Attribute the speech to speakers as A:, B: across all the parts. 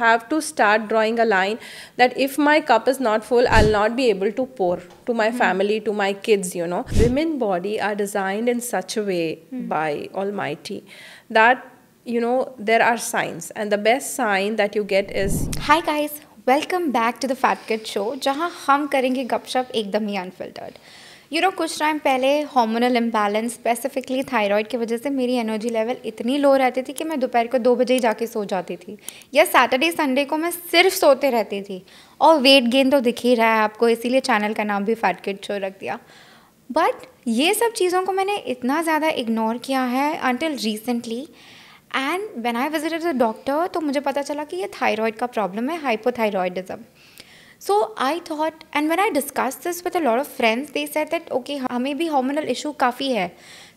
A: have to start drawing a line that if my cup is not full i'll not be able to pour to my mm. family to my kids you know women body are designed in such a way mm. by almighty that you know there are signs and the best sign that you get is
B: hi guys welcome back to the fat kid show jahan hum karenge gupshup ekdam unfiltered you know कुछ time पहले hormonal imbalance specifically thyroid की वजह से मेरी energy level इतनी लो रहती थी कि मैं दोपहर को दो बजे ही जाके सो जाती थी। या सैटरडे संडे को मैं सिर्फ़ सोते रहती थी। और वेट गेन तो दिख ही रहा है आपको, इसीलिए चैनल का नाम भी फैट किड शो रख दिया। बट ये सब चीज़ों को मैंने इतना ज़्यादा इग्नोर किया है until recently and when I visited the doctor तो मुझे पता चला कि ये थायराइड का प्रॉब्लम है hypothyroidism so I thought and when I discuss this with a of friends they said that okay हमें भी हॉर्मोनल इशू काफ़ी है।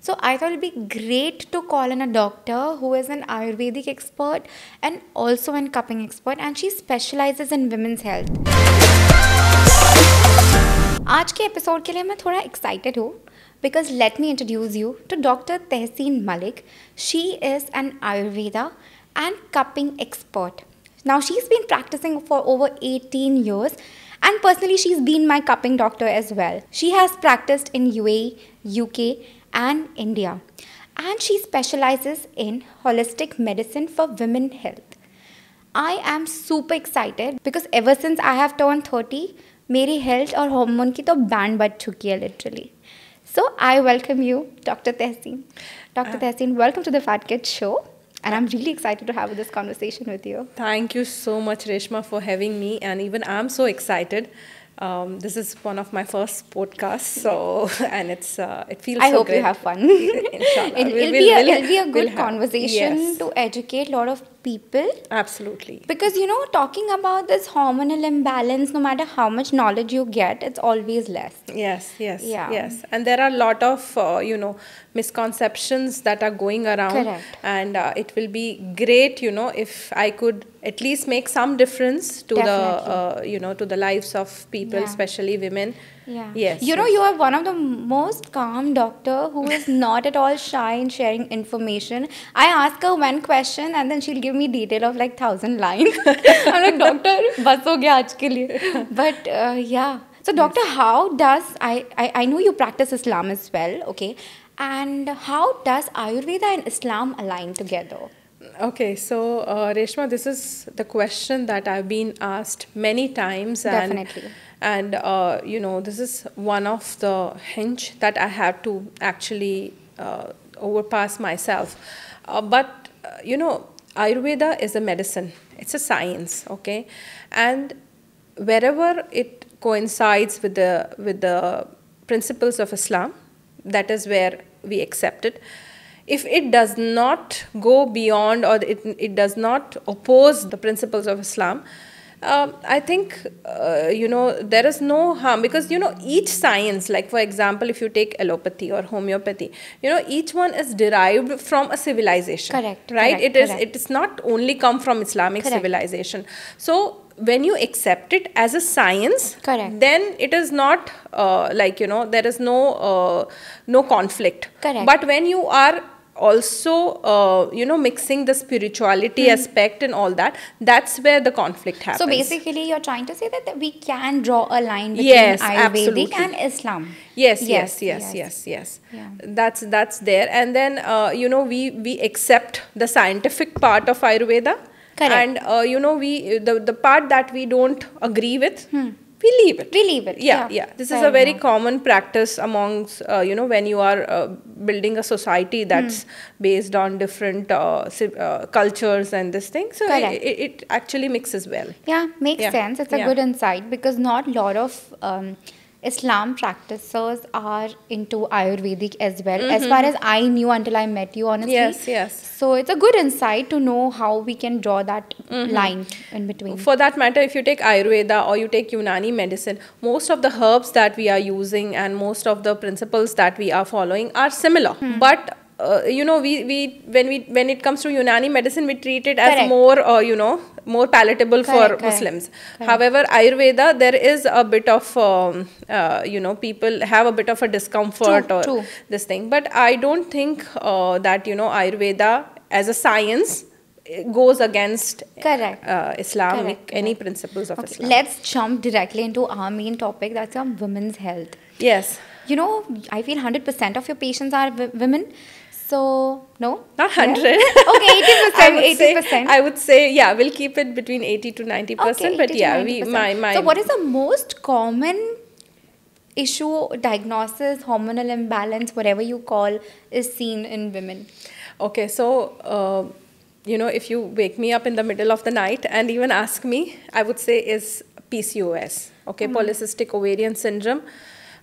B: So I thought be great to call an a doctor who is an ayurvedic expert and also an cupping expert and she specialize in women's health आज के episode के लिए मैं थोड़ा एक्साइटेड हूँ because let me introduce you to doctor Tahseen Malik she is an Ayurveda and cupping expert Now, she's been practicing for over 18 years, and personally, she's been my cupping doctor as well. She has practiced in UAE, UK, and India, and she specializes in holistic medicine for women health. I am super excited because ever since I have turned 30, मेरी health और hormone की तो band बज चुकी है literally so I welcome you doctor Tehseen doctor Tehseen welcome to the fat kid show and I'm really excited to have this conversation with you.
A: Thank you so much, Reshma, for having me. And even I'm so excited. Um, this is one of my first podcasts, so and it's uh, it feels.
B: I
A: so
B: hope
A: great.
B: you have fun. Inshallah, it'll, we'll, be, a, it'll be a good we'll conversation yes. to educate a lot of people.
A: Absolutely.
B: Because you know, talking about this hormonal imbalance, no matter how much knowledge you get, it's always less.
A: Yes, yes, yeah. yes. And there are a lot of uh, you know misconceptions that are going around,
B: Correct.
A: and uh, it will be great, you know, if I could at least make some difference to
B: Definitely.
A: the uh, you know to the lives of people,
B: Yeah.
A: especially women.
B: Yeah.
A: Yes.
B: You know, you are one of the most calm doctor who is not at all shy in sharing information. I ask her one question and then she'll give me detail of like thousand lines. I'm like, doctor, bas ho gaya aaj ke liye. But uh, yeah. So, doctor, yes. how does I, I I know you practice Islam as well, okay? And how does Ayurveda and Islam align together?
A: Okay, so uh, Reshma, this is the question that I've been asked many times.
B: Definitely
A: uh, you know this is one of the hinge that I had to actually uh, overpass myself. Uh, but uh, you know, Ayurveda is a medicine; it's a science, okay, and wherever it coincides with the with the principles of Islam, that is where we accept it. If it does not go beyond or it, it does not oppose the principles of Islam, um, I think, uh, you know, there is no harm because, you know, each science, like for example, if you take allopathy or homeopathy, you know, each one is derived from a civilization.
B: Correct,
A: Right?
B: correct,
A: it is.
B: correct.
A: It is not only come from Islamic
B: Correct.
A: civilization. So when you accept it as a science,
B: Correct.
A: then it is not uh, like you know there is no uh, no conflict.
B: Correct.
A: But when you are also uh, you know mixing the spirituality aspect and all that that's where the conflict happens
B: Hmm. So basically, you're trying to say that, that we can draw a line between
A: Yes,
B: Ayurvedic
A: absolutely.
B: and Islam.
A: yes
B: Yes,
A: yes yes
B: yes.
A: yes
B: Yeah.
A: that's that's there and then uh, you know we we accept the scientific part of ayurveda
B: Correct.
A: and uh, you know we the the part that we don't agree with we leave it
B: We leave it,
A: yeah
B: yeah.
A: yeah, this is a very
B: enough.
A: common practice amongst uh, you know when you are uh, building a society that's
B: Hmm.
A: based on different uh, uh, cultures and this thing so it, it, it actually mixes well
B: Yeah, makes
A: Yeah,
B: sense. It's a
A: yeah.
B: good insight because not a lot of um, Islam practitioners are into Ayurvedic as well. As far as I knew until I met you, honestly.
A: Mm-hmm. Yes, yes.
B: So it's a good insight to know how we can draw that line in between.
A: For that matter, if you take Ayurveda or you take Unani medicine, most of the herbs that we are using and most of the principles that we are following are similar.
B: Hmm.
A: But uh, you know, we, we when we when it comes to Unani medicine, we treat it as
B: Correct.
A: more uh, you know more palatable
B: Correct,
A: for
B: correct,
A: Muslims. However, Ayurveda there is a bit of um, uh, you know people have a bit of a discomfort
B: True,
A: or
B: true.
A: this thing. But I don't think uh, that you know Ayurveda as a science goes against
B: Correct.
A: uh, Islamic
B: Correct,
A: any
B: correct.
A: principles of
B: Okay,
A: Islam.
B: let's jump directly into our main topic that's on women's health.
A: yes,
B: You know, I feel 100% of your patients are w- women. So, no?
A: not
B: Yeah?
A: hundred.
B: okay, 80%.
A: I would say
B: 80%.
A: I would say yeah, we'll keep it between eighty to ninety percent.
B: Okay,
A: but yeah, we
B: 90%.
A: my my.
B: So, what is the most common issue, diagnosis, hormonal imbalance, whatever you call, is seen in women?
A: Okay, so uh, you know, if you wake me up in the middle of the night and even ask me, I would say is PCOS. Okay, polycystic ovarian syndrome.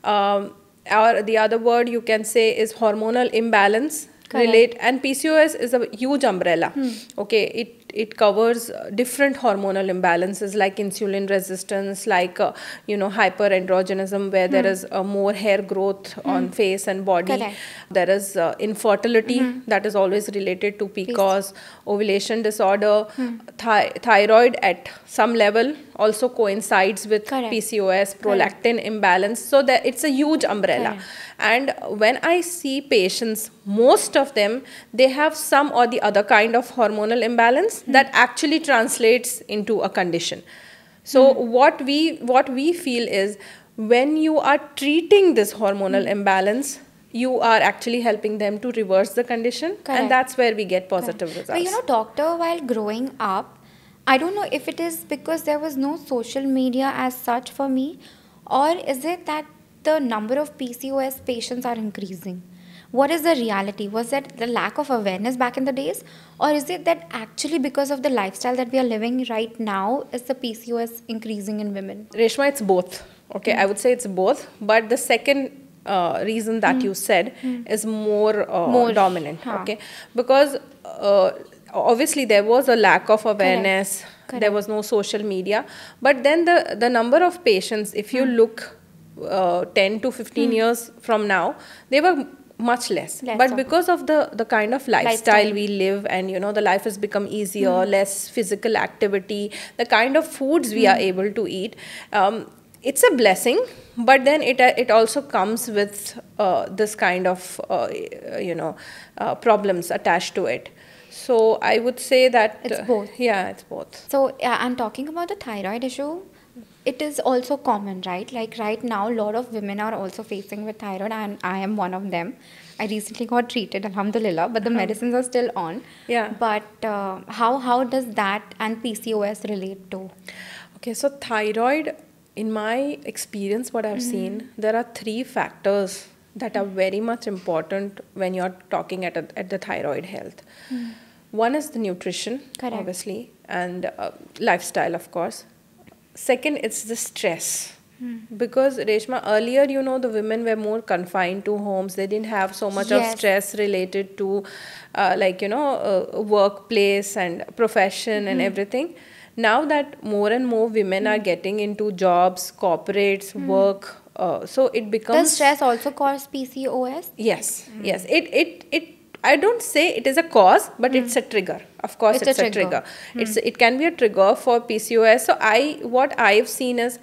A: Um, or the other word you can say is hormonal imbalance.
B: Correct.
A: Relate and PCOS is a huge umbrella. Hmm. Okay, it it covers uh, different hormonal imbalances like insulin resistance, like uh, you know hyperandrogenism, where there is uh, more hair growth on face and body.
B: Correct.
A: There is uh, infertility that is always related to PCOS, ovulation disorder, thi- thyroid at some level also coincides with
B: Correct.
A: PCOS, prolactin imbalance. So that it's a huge umbrella.
B: Correct.
A: And when I see patients, most of them they have some or the other kind of hormonal imbalance Hmm. that actually translates into a condition. So hmm. what we what we feel is when you are treating this hormonal hmm. imbalance, you are actually helping them to reverse the condition,
B: Correct.
A: and that's where we get positive results.
B: But you know, doctor, while growing up, I don't know if it is because there was no social media as such for me, or is it that the number of PCOS patients are increasing? What is the reality? Was that the lack of awareness back in the days, or is it that actually because of the lifestyle that we are living right now, is the PCOS increasing in women?
A: Reshma, it's both. Okay, I would say it's both, but the second uh, reason that you said is more, uh,
B: More,
A: dominant.
B: huh.
A: Okay, because uh, obviously there was a lack of awareness. There
B: Correct.
A: was no social media, but then the the number of patients, if you look uh, ten to fifteen years from now, they were much less.
B: Less
A: but because of the the kind of lifestyle,
B: Lifestyle.
A: we live, and you know the life has become easier, less physical activity, the kind of foods we are able to eat. Um, it's a blessing, but then it uh, it also comes with uh, this kind of uh, you know uh, problems attached to it. So I would say that
B: It's both.
A: Yeah, it's both.
B: So, and talking about the thyroid issue, it is also common, right? Like right now, a lot of women are also facing with thyroid, and I am one of them. I recently got treated, alhamdulillah, but the medicines are still on.
A: Yeah.
B: But uh, how how does that and PCOS relate to?
A: Okay, so thyroid, in my experience, what I've seen, there are three factors that are very much important when you're talking at, a, at the thyroid health. One is the nutrition,
B: Correct.
A: obviously, and uh, lifestyle, of course. Second, it's the stress. Because Reshma, earlier, you know, the women were more confined to homes. They didn't have so much
B: Yes.
A: of stress related to, uh, like, you know, uh, workplace and profession and everything. Now that more and more women are getting into jobs, corporates, work, uh, so it becomes
B: Does stress also cause PCOS?
A: Yes, yes. It it it. I don't say it is a cause, but it's hmm. a trigger. Of course,
B: It's a
A: it's, a
B: trigger.
A: trigger. Hmm. It's it can be a trigger for PCOS. So I what I've seen is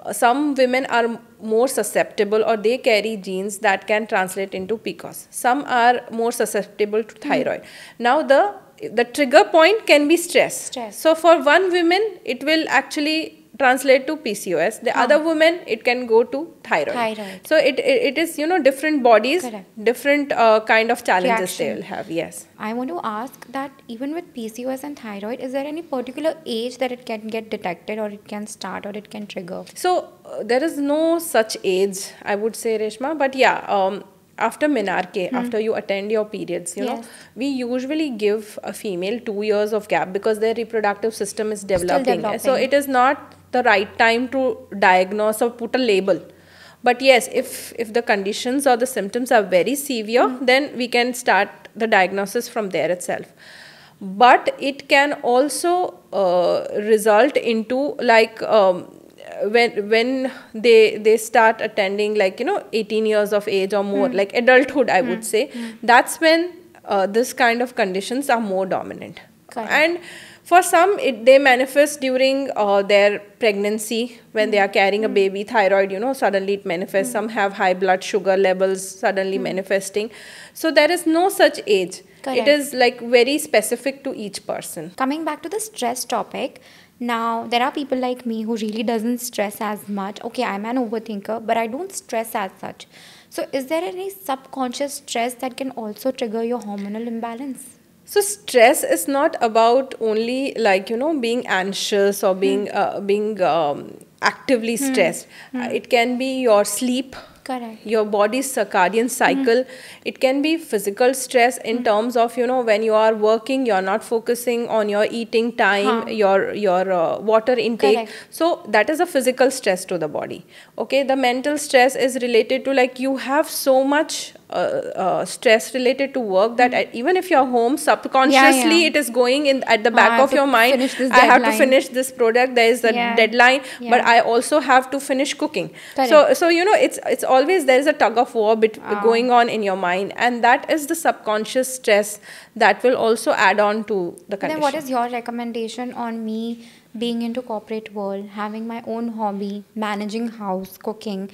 A: uh, some women are more susceptible or they carry genes that can translate into PCOS. Some are more susceptible to hmm. thyroid. Now the the trigger point can be stress.
B: Stress.
A: So for one woman, it will actually translate to PCOS. The other woman, it can go to thyroid.
B: Thyroid.
A: So it, it, it is, you know, different bodies,
B: Correct.
A: different uh, kind of challenges they will have. Yes.
B: I want to ask that even with PCOS and thyroid, is there any particular age that it can get detected or it can start or it can trigger?
A: So uh, there is no such age, I would say, Reshma. But yeah, um, after menarche, after you attend your periods, you know, we usually give a female two years of gap because their reproductive system is developing. So
B: developing.
A: it is not the right time to diagnose or put a label. But yes, if if the conditions or the symptoms are very severe, then we can start the diagnosis from there itself. But it can also uh, result into like um, when when they they start attending like you know 18 years of age or more like adulthood i would say that's when uh, this kind of conditions are more dominant
B: Correct.
A: and For some, it, they manifest during uh, their pregnancy when they are carrying a mm. baby. Thyroid, you know, suddenly it manifests. Mm. Some have high blood sugar levels suddenly mm. manifesting. So there is no such age.
B: Correct.
A: It is like very specific to each person.
B: Coming back to the stress topic, now there are people like me who really doesn't stress as much. Okay, I'm an overthinker, but I don't stress as such. So is there any subconscious stress that can also trigger your hormonal imbalance?
A: So stress is not about only like you know being anxious or being uh, being um, actively stressed. Uh, it can be your sleep,
B: Correct.
A: your body's circadian cycle. It can be physical stress in terms of you know when you are working, you're not focusing on your eating time,
B: Huh.
A: your your uh, water intake.
B: Correct.
A: So that is a physical stress to the body. Okay, the mental stress is related to like you have so much uh, uh, stress related to work that I- even if you're home, subconsciously
B: yeah.
A: it is going in at the
B: Ah,
A: back
B: have
A: of your mind. I have to finish this product. There is a
B: Yeah.
A: deadline, but I also have to finish cooking. So
B: Correct.
A: so you know it's it's always there is a tug of war bet-
B: Ah.
A: going on in your mind, and that is the subconscious stress that will also add on to the condition.
B: Then what is your recommendation on me being into corporate world, having my own hobby, managing house, cooking?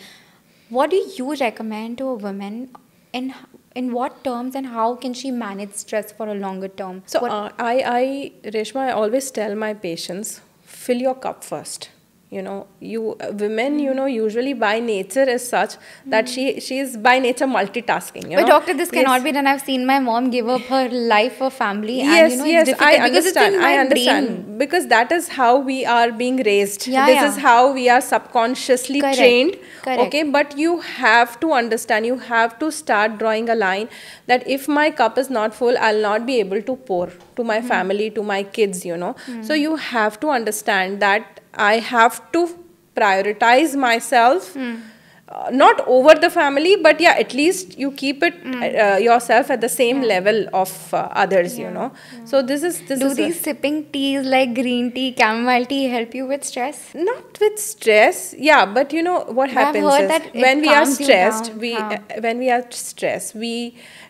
B: What do you recommend to a woman in in what terms and how can she manage stress for a longer term?
A: So uh, I, I, Reshma, I always tell my patients, fill your cup first. You know, you women, you know, usually by nature is such that she she is by nature multitasking. You
B: but
A: know?
B: doctor, this cannot be done. I've seen my mom give up her life for family, and
A: yes,
B: you know
A: yes, I
B: because
A: understand. I understand
B: brain.
A: because that is how we are being raised.
B: Yeah,
A: this
B: yeah.
A: is how we are subconsciously
B: Correct,
A: trained.
B: correct.
A: Okay, but you have to understand. You have to start drawing a line that if my cup is not full, I'll not be able to pour to my hmm. family, to my kids. You know, hmm. so you have to understand that I have to prioritize myself.
B: Hmm.
A: Uh, not over the family, but yeah, at least you keep it
B: Hmm.
A: uh, yourself at the same level of uh, others. You
B: Yeah,
A: know, so this is this
B: Do
A: is
B: these sipping teas like green tea, chamomile tea help you with stress?
A: not with stress yeah but you know what
B: I've
A: happens is
B: that
A: when we are stressed we uh, when we are stressed we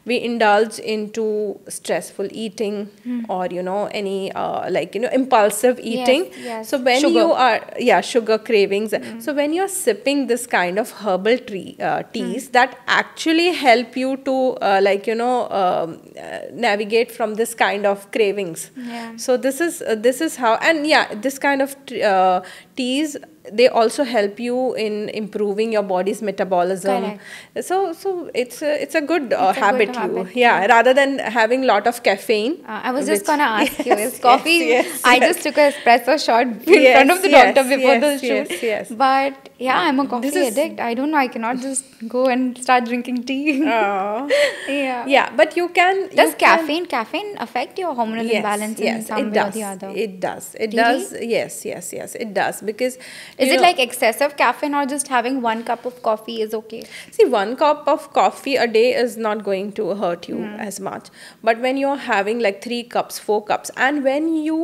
A: we indulge into stressful eating or you know any uh, like you know impulsive
B: Hmm. Yes,
A: eating
B: yes.
A: so when
B: Sugar.
A: you are yeah sugar cravings so when you're sipping this kind of herbal tree uh, teas that actually help you to uh, like you know um, uh, navigate from this kind of cravings
B: Yeah.
A: so this is uh, this is how and yeah this kind of uh, teas they also help you in improving your body's metabolism
B: Correct.
A: so so it's a, it's a good uh,
B: It's a good
A: habit, you
B: habit,
A: yeah rather than having lot of caffeine
B: Uh, I was just gonna ask you, is coffee?
A: yes, yes,
B: I
A: yes.
B: just took a espresso shot in
A: Yes,
B: front of the
A: yes,
B: doctor before the
A: yes,
B: shoot.
A: yes, yes.
B: But yeah, I'm a coffee
A: is-
B: addict. I don't know. I cannot just go and start drinking tea.
A: Aw.
B: yeah.
A: yeah but you can you
B: Does
A: can-
B: caffeine caffeine affect your hormonal
A: yes,
B: imbalance in
A: yes,
B: some
A: it
B: way
A: does.
B: or the other?
A: It does. It
B: Really?
A: does. Yes, yes, yes. It does because
B: is it
A: know-
B: like excessive caffeine or just having one cup of coffee is okay?
A: See, one cup of coffee a day is not going to hurt you
B: Hmm.
A: as much. But when you're having like three cups, four cups, and when you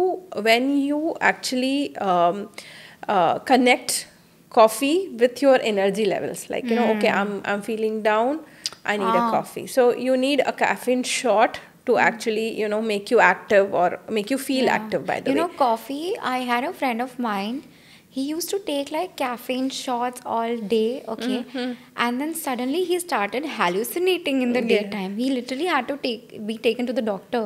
A: when you actually um, uh, connect coffee with your energy levels, like you know, okay,
B: Hmm.
A: I'm I'm feeling down, I need
B: Ah.
A: a coffee. So you need a caffeine shot to actually you know make you active or make you feel
B: Hmm. Yeah.
A: active. By the way.
B: you know, coffee. I had a friend of mine. He used to take like caffeine shots all day, okay,
A: Mm-hmm.
B: and then suddenly he started hallucinating in the
A: Yeah.
B: daytime. He literally had to take be taken to the doctor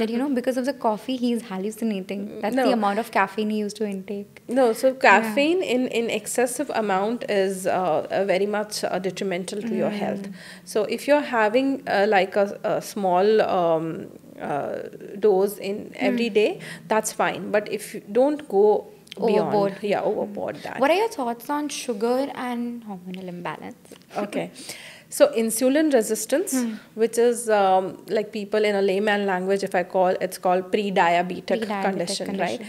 B: that you know because of the coffee he's hallucinating. That's the
A: Mm-hmm.
B: Amount of caffeine he used to intake.
A: No, so caffeine in, in excessive amount is uh, very much uh, detrimental to your health. So if you're having uh, like a, a small um, uh, dose in every day, that's fine. But if you don't go beyond,
B: Overboard.
A: yeah, overboard that.
B: What are your thoughts on sugar and hormonal imbalance?
A: okay so insulin resistance
B: Hmm.
A: which is um, like people in a layman language if i call it's called pre-diabetic,
B: Pre-diabetic
A: condition, right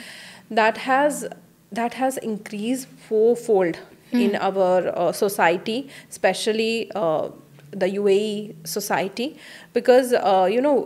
A: that has that has increased fourfold in
B: Hmm.
A: our uh, society especially uh, the UAE society because uh, you know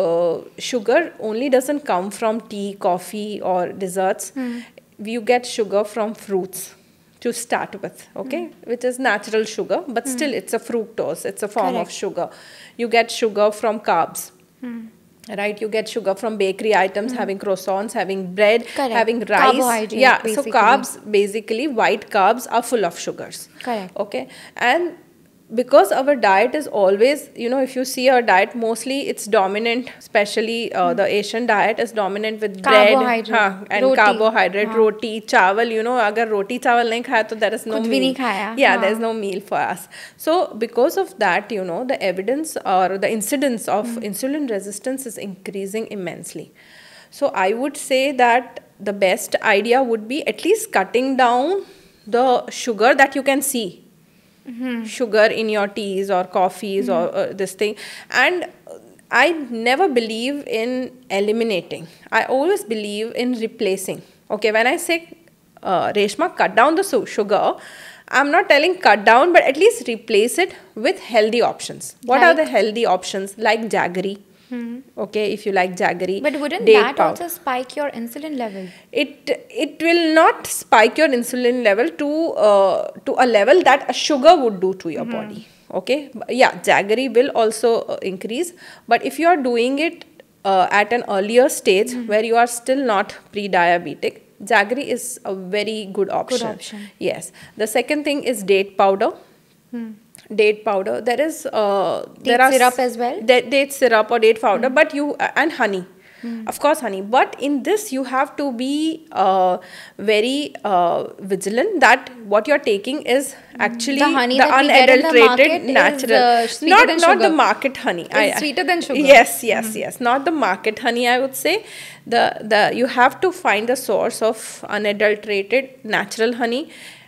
A: uh, sugar only doesn't come from tea coffee or desserts
B: Hmm.
A: You get sugar from fruits to start with okay?
B: Hmm.
A: which is natural sugar but mm. still it's a fructose it's a form of sugar. You get sugar from carbs mm. right? You get sugar from bakery items mm. having croissants having bread
B: Correct.
A: having rice. Yeah so carbs basically white carbs are full of sugars
B: Correct.
A: okay? And because our diet is always you know if you see our diet mostly it's dominant especially uh, mm. the asian diet is dominant with bread and
B: roti.
A: carbohydrate roti chawal you know agar roti chawal nahi khaya to there is no meal yeah there's no meal for us so because of that you know the evidence or the incidence of mm. insulin resistance is increasing immensely so i would say that the best idea would be at least cutting down the sugar that you can see sugar in your teas or coffees or uh, this thing. And i never believe in eliminating. I always believe in replacing. Okay when i say uh, reshma cut down the su- sugar i'm not telling cut down but at least replace it with healthy options. What are the healthy options? Like jaggery okay if you like jaggery
B: But wouldn't that also spike your insulin level?
A: it it will not spike your insulin level to uh, to a level that a sugar would do to your body. Okay? Yeah jaggery will also uh, increase. But if you are doing it uh, at an earlier stage where you are still not pre-diabetic jaggery is a very good option.
B: Good option.
A: yes. The second thing is date powder date powder. There is uh, there are
B: syrup as well?
A: da- date syrup or date powder but you uh, and honey. Of course honey. But in this you have to be uh, very uh, vigilant that what you're taking is actually
B: The honey
A: the
B: that we get in the
A: unadulterated
B: market is,
A: natural.
B: uh,
A: not not the market honey.
B: It's sweeter than sugar.
A: yes yes yes. Not the market honey i would say. The the you have to find the source of unadulterated natural honey.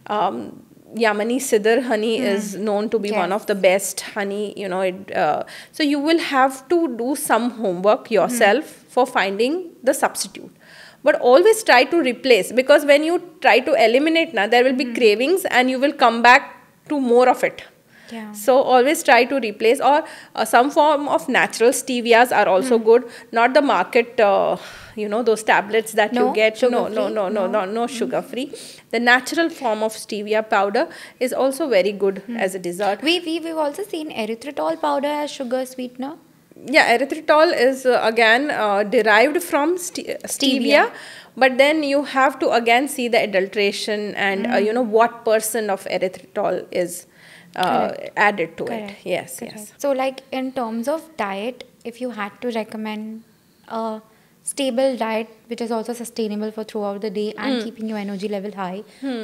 A: Um, Yamani Sidr honey hmm. is known to be one of the best honey. You know, it, uh, so you will have to do some homework yourself hmm. for finding the substitute. But always try to replace because when you try to eliminate, now there will be hmm. cravings and you will come back to more of it.
B: Yeah.
A: So always try to replace or uh, some form of natural stevias are also good. Not the market, uh, you know, those tablets that
B: No,
A: you get. No, no, no, no, no, no sugar free. The natural form of stevia powder is also very good as a dessert.
B: We, we, we've also seen erythritol powder as sugar sweetener.
A: Yeah, erythritol is uh, again uh, derived from ste- stevia,
B: Stevia.
A: but then you have to again see the adulteration and uh, you know what percent of erythritol is uh, added to it. Yes, yes.
B: So, like in terms of diet, if you had to recommend a stable diet which is also sustainable for throughout the day and
A: Hmm.
B: keeping your energy level high,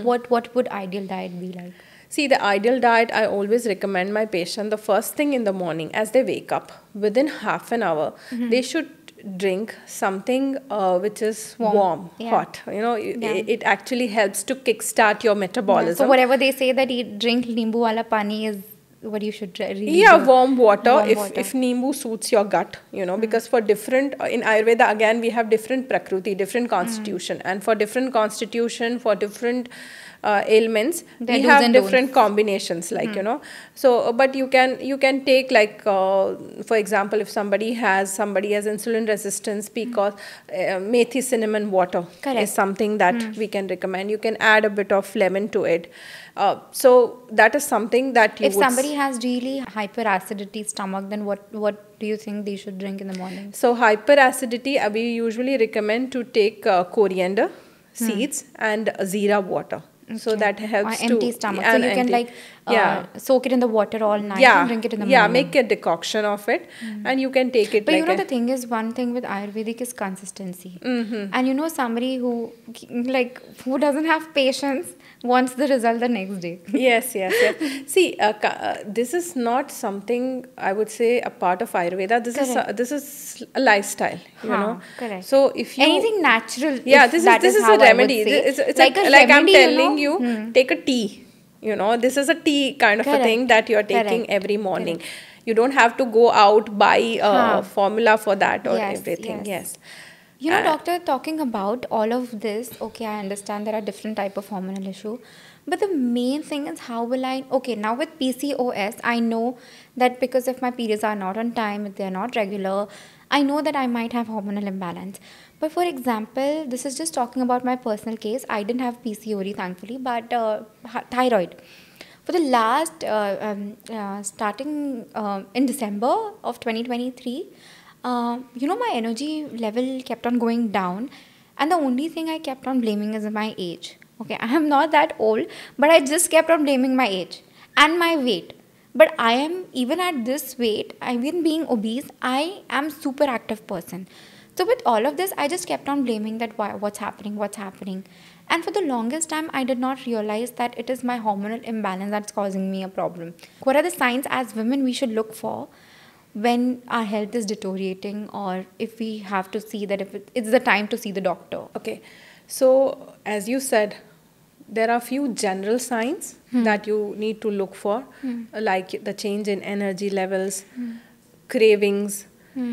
B: what what would ideal diet be like?
A: See, the ideal diet, I always recommend my patient the first thing in the morning as they wake up, within half an hour,
B: Mm-hmm.
A: they should drink something uh, which is
B: Warm.
A: warm,
B: Yeah.
A: hot. You know,
B: Yeah.
A: it, it actually helps to kickstart your
B: Yeah,
A: metabolism.
B: so whatever they say that eat drink nimbu wala pani is what you should really
A: yeah
B: do.
A: warm water
B: Warm
A: if
B: water.
A: If nimbu suits your gut you know because for different uh, in ayurveda again we have different prakriti different constitution and for different constitution for different uh, ailments
B: There
A: we have
B: Hmm.
A: different combinations like you know so uh, but you can you can take like uh, for example if somebody has somebody has insulin resistance because uh, methi cinnamon water
B: Correct.
A: is something that we can recommend you can add a bit of lemon to it uh, so that is something that you
B: if somebody has really hyperacidity stomach, then what what do you think they should drink in the morning?
A: So hyperacidity, uh, we usually recommend to take uh, coriander seeds and zira water. So
B: Okay.
A: that helps
B: On empty
A: to
B: stomach. So you can
A: empty-
B: like uh,
A: yeah.
B: soak it in the water all night
A: yeah,
B: and drink it in the
A: yeah,
B: morning.
A: make a decoction of it, and you can take it.
B: But
A: like
B: you know the thing is, one thing with Ayurvedic is consistency.
A: Mm-hmm.
B: And you know somebody who like who doesn't have patience wants the result the next day.
A: yes, yes, yes. See, uh, uh, this is not something I would say a part of Ayurveda. This is uh, this is a lifestyle. You
B: Huh,
A: know.
B: correct.
A: So if you
B: Anything natural.
A: yeah this is this is,
B: how I
A: a remedy it's, it's
B: like
A: like,
B: a
A: like i'm
B: remedy, you
A: telling
B: know?
A: you,
B: Hmm.
A: take a tea you know this is a tea kind of
B: Correct.
A: a thing that you're taking
B: Correct.
A: every morning you don't have to go out buy a
B: Huh.
A: formula for that or
B: Yes,
A: everything
B: yes.
A: yes,
B: You know,
A: Uh,
B: doctor, talking about all of this, okay, I understand there are different type of hormonal issue, but the main thing is how will I? Okay, now with PCOS, I know that because if my periods are not on time, if they are not regular, I know that I might have hormonal imbalance. But for example, this is just talking about my personal case. I didn't have PCOD, thankfully, but uh, thyroid. For the last, uh, um, uh, starting uh, in December of 2023, uh, you know, my energy level kept on going down, and the only thing I kept on blaming is my age. Okay, I am not that old, but I just kept on blaming my age and my weight. But I am even at this weight, even being obese, I am super active person. So with all of this, I just kept on blaming that why, what's happening, what's happening. And for the longest time, I did not realize that it is my hormonal imbalance that's causing me a problem. What are the signs as women we should look for when our health is deteriorating or if we have to see that if it, it's the time to see the doctor?
A: Okay, so as you said, there are few general signs hmm. that you need to look for, hmm. like the change in energy levels, hmm. cravings,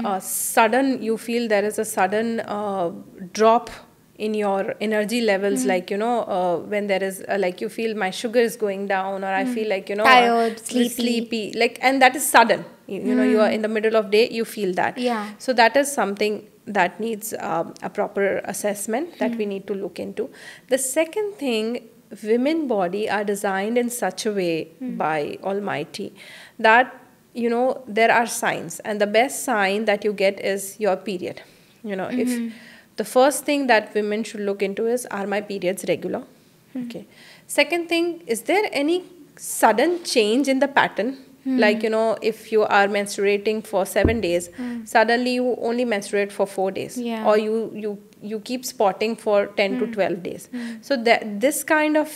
A: uh, sudden you feel there is a sudden uh, drop in your energy levels mm. like you know uh, when there is uh, like you feel my sugar is going down or mm. i hmm. feel like you know
B: tired sleepy.
A: sleepy like and that is sudden you, you mm. know you are hmm. in the middle of day you feel that
B: yeah
A: so that is something that needs um, a proper assessment that we hmm. need to look into the second thing women body are designed in such a way by almighty that you know there are signs and the best sign that you get is your period you know mm-hmm. if the first thing that women should look into is are my periods regular mm-hmm. okay second thing is there any sudden change in the pattern mm-hmm. like you know if you are menstruating for 7 days mm. suddenly you only menstruate for 4 days
B: yeah.
A: or you you you keep spotting for 10 to mm. 12 days
B: mm.
A: so that this kind of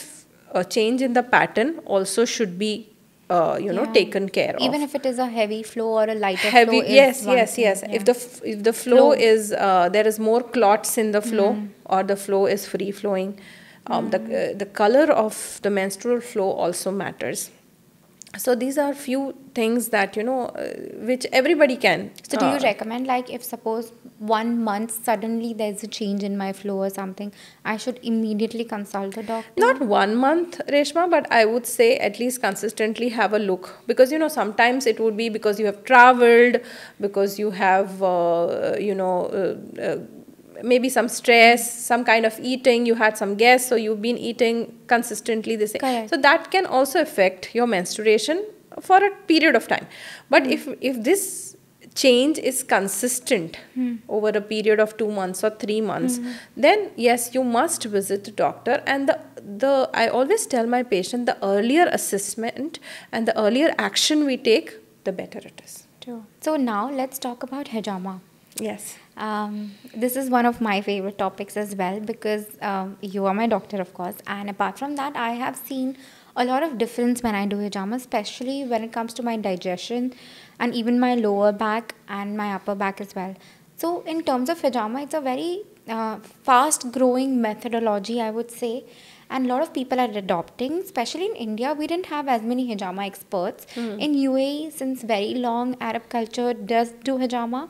A: uh, change in the pattern also should be uh, you know taken care
B: of even if it is a heavy flow or a lighter
A: heavy
B: flow
A: yes yes thing, yes yeah. if the f- if the flow, flow. is uh, there is more clots in the flow mm. or the flow is free flowing um, mm. the uh, the color of the menstrual flow also matters so these are few things that you know uh, which everybody can.
B: So do you uh, recommend like if suppose one month suddenly there's a change in my flow or something i should immediately consult the doctor?
A: Not one month reshma but i would say at least consistently have a look. Because you know sometimes it would be because you have traveled because you have uh, you know uh, uh, maybe some stress, some kind of eating, you had some guests, so you've been eating consistently this
B: Correct.
A: So that can also affect your menstruation for a period of time. But mm. if if this change is consistent
B: mm.
A: over a period of two months or three months, mm. then yes, you must visit the doctor. And the the I always tell my patient the earlier assessment and the earlier action we take, the better it is.
B: True. So now let's talk about hijama.
A: Yes.
B: Um, this is one of my favorite topics as well because um, you are my doctor, of course. And apart from that, I have seen a lot of difference when I do hijama, especially when it comes to my digestion and even my lower back and my upper back as well. So, in terms of hijama, it's a very uh, fast growing methodology, I would say. And a lot of people are adopting, especially in India. We didn't have as many hijama experts.
A: Mm.
B: In UAE, since very long, Arab culture does do hijama.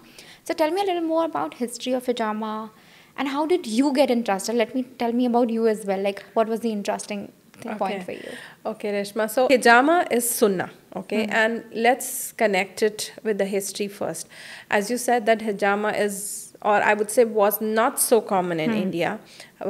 B: So tell me a little more about history of hijama and how did you get interested? Let me tell me about you as well. Like what was the interesting okay. point for you?
A: Okay, Reshma. So hijama is sunnah. Okay, mm-hmm. and let's connect it with the history first. As you said, that hijama is, or I would say, was not so common in mm. India.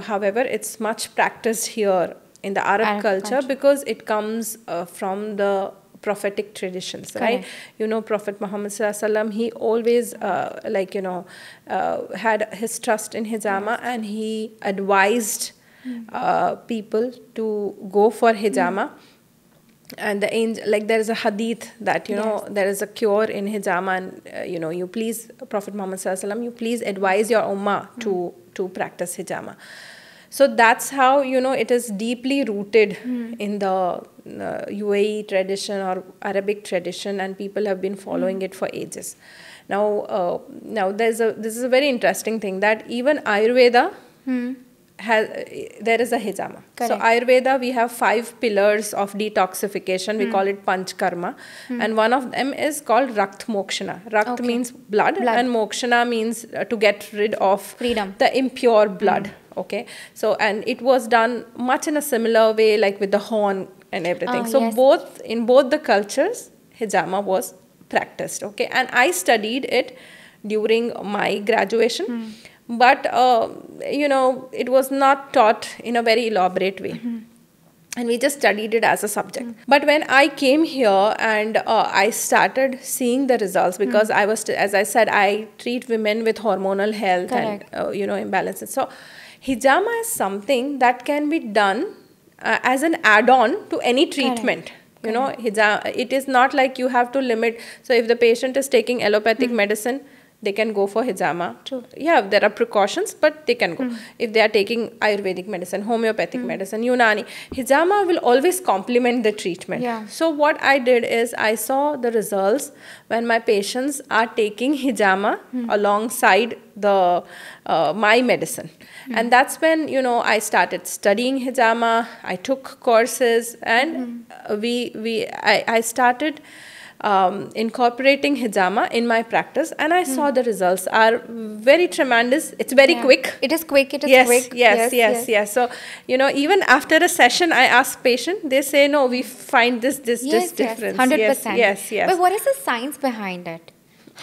A: However, it's much practiced here in the Arab, Arab culture, culture, because it comes uh, from the prophetic traditions
B: Correct. right
A: you know prophet muhammad sallam he always uh, like you know uh, had his trust in hijama yes. and he advised mm. uh, people to go for hijama mm. and the angel like there is a hadith that you yes. know there is a cure in hijama and uh, you know you please prophet muhammad sallam you please advise your ummah mm. to to practice hijama so that's how you know it is deeply rooted
B: mm.
A: in the uh, UAE tradition or Arabic tradition, and people have been following mm. it for ages. Now, uh, now there's a this is a very interesting thing that even Ayurveda.
B: Mm.
A: Has, there is a hijama.
B: Correct.
A: So Ayurveda, we have five pillars of detoxification. We
B: mm.
A: call it Panch Karma,
B: mm.
A: and one of them is called Rakt Mokshana. Rakt
B: okay.
A: means blood,
B: blood,
A: and Mokshana means uh, to get rid of
B: freedom,
A: the impure blood. Mm okay so and it was done much in a similar way like with the horn and everything
B: oh,
A: so
B: yes.
A: both in both the cultures hijama was practiced okay and i studied it during my graduation
B: mm.
A: but uh, you know it was not taught in a very elaborate way
B: mm-hmm.
A: and we just studied it as a subject. But when I came here and uh, I started seeing the results because I was, as I said, I treat women with hormonal health
B: Correct.
A: and uh, you know imbalances. So hijama is something that can be done uh, as an add-on to any treatment. You know, hijama. It is not like you have to limit. So if the patient is taking allopathic medicine. They can go for hijama.
B: True.
A: Yeah, there are precautions, but they can go. If they are taking Ayurvedic medicine, homeopathic medicine, Unani, hijama will always complement the treatment.
B: Yeah.
A: So what I did is I saw the results when my patients are taking hijama alongside the uh, my medicine, and that's when you know I started studying hijama. I took courses, and uh, we we I, I started. Um, incorporating hijama in my practice and i saw the results are very tremendous it's very
B: Yeah.
A: quick
B: It is quick. It is
A: yes,
B: quick.
A: Yes, yes, yes, yes. So, you know, even after a session, I ask patient, they say, no, we find this, this,
B: Yes,
A: this
B: yes,
A: difference.
B: hundred
A: Yes,
B: percent.
A: Yes, yes.
B: But what is the science behind it?